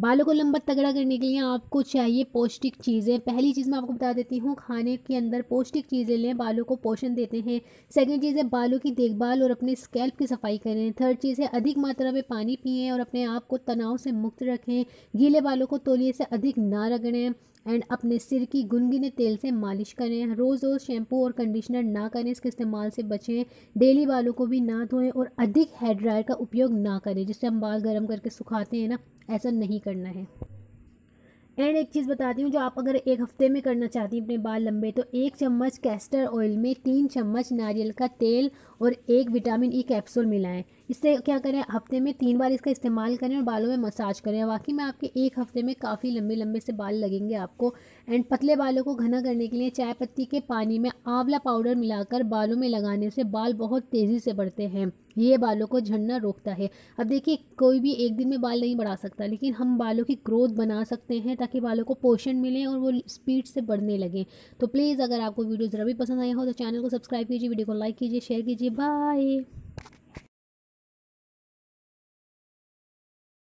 बालों को लंबा तगड़ा करने के लिए आपको चाहिए पौष्टिक चीज़ें। पहली चीज़ मैं आपको बता देती हूँ, खाने के अंदर पौष्टिक चीज़ें लें, बालों को पोषण देते हैं। सेकंड चीज़ है बालों की देखभाल और अपने स्कैल्प की सफ़ाई करें। थर्ड चीज़ है अधिक मात्रा में पानी पिएँ और अपने आप को तनाव से मुक्त रखें। गीले बालों को तोलिए से अधिक ना रगड़ें एंड अपने सिर की गुनगुने तेल से मालिश करें। रोज़ रोज़ शैम्पू और कंडीशनर ना करें, इसके इस्तेमाल से बचें। डेली बालों को भी ना धोएँ और अधिक हेयर ड्रायर का उपयोग ना करें, जिससे हम बाल गर्म करके सुखाते हैं ना, ऐसा नहीं करना है। एंड एक चीज़ बताती हूँ, जो आप अगर एक हफ़्ते में करना चाहती हैं अपने बाल लंबे तो एक चम्मच कैस्टर ऑयल में तीन चम्मच नारियल का तेल और एक विटामिन ई कैप्सूल मिलाएँ। इससे क्या करें, हफ़्ते में तीन बार इसका इस्तेमाल करें और बालों में मसाज करें। वाकई में आपके एक हफ़्ते में काफ़ी लंबे लंबे से बाल लगेंगे आपको। एंड पतले बालों को घना करने के लिए चाय पत्ती के पानी में आंवला पाउडर मिलाकर बालों में लगाने से बाल बहुत तेज़ी से बढ़ते हैं। ये बालों को झड़ना रोकता है। अब देखिए, कोई भी एक दिन में बाल नहीं बढ़ा सकता, लेकिन हम बालों की ग्रोथ बना सकते हैं ताकि बालों को पोषण मिले और वो स्पीड से बढ़ने लगे। तो प्लीज़ अगर आपको वीडियो ज़रा भी पसंद आया हो तो चैनल को सब्सक्राइब कीजिए, वीडियो को लाइक कीजिए, शेयर कीजिए। बाय।